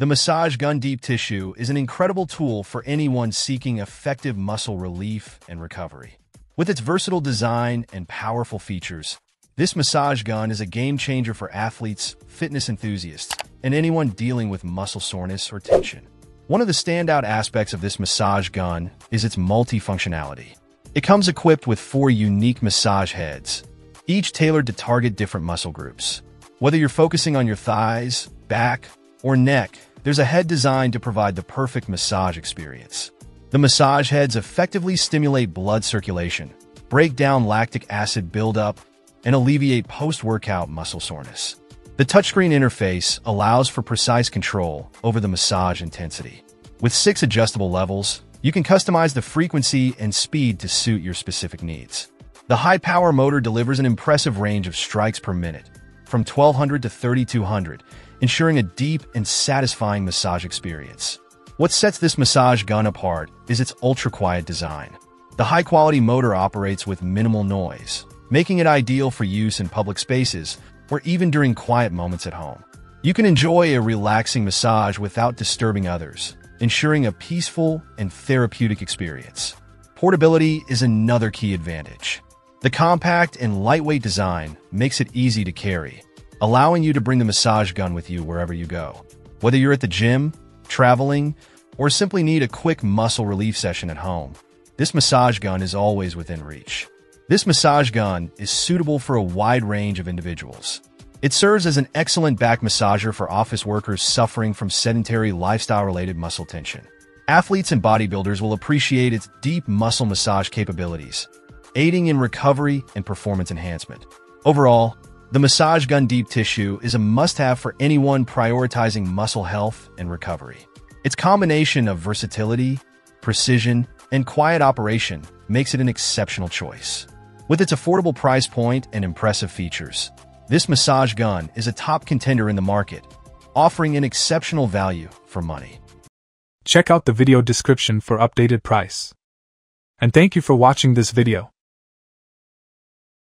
The Massage Gun Deep Tissue is an incredible tool for anyone seeking effective muscle relief and recovery. With its versatile design and powerful features, this massage gun is a game changer for athletes, fitness enthusiasts, and anyone dealing with muscle soreness or tension. One of the standout aspects of this massage gun is its multifunctionality. It comes equipped with four unique massage heads, each tailored to target different muscle groups. Whether you're focusing on your thighs, back, or neck, there's a head designed to provide the perfect massage experience. The massage heads effectively stimulate blood circulation, break down lactic acid buildup, and alleviate post-workout muscle soreness. The touchscreen interface allows for precise control over the massage intensity. With six adjustable levels, you can customize the frequency and speed to suit your specific needs. The high-power motor delivers an impressive range of strikes per minute, from 1200 to 3200, ensuring a deep and satisfying massage experience. What sets this massage gun apart is its ultra-quiet design. The high-quality motor operates with minimal noise, making it ideal for use in public spaces or even during quiet moments at home. You can enjoy a relaxing massage without disturbing others, ensuring a peaceful and therapeutic experience. Portability is another key advantage. The compact and lightweight design makes it easy to carry, allowing you to bring the massage gun with you wherever you go. Whether you're at the gym, traveling, or simply need a quick muscle relief session at home, this massage gun is always within reach. This massage gun is suitable for a wide range of individuals. It serves as an excellent back massager for office workers suffering from sedentary lifestyle-related muscle tension. Athletes and bodybuilders will appreciate its deep muscle massage capabilities, aiding in recovery and performance enhancement. Overall, the Massage Gun Deep Tissue is a must-have for anyone prioritizing muscle health and recovery. Its combination of versatility, precision, and quiet operation makes it an exceptional choice. With its affordable price point and impressive features, this massage gun is a top contender in the market, offering an exceptional value for money. Check out the video description for updated price. And thank you for watching this video.